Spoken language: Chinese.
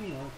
没有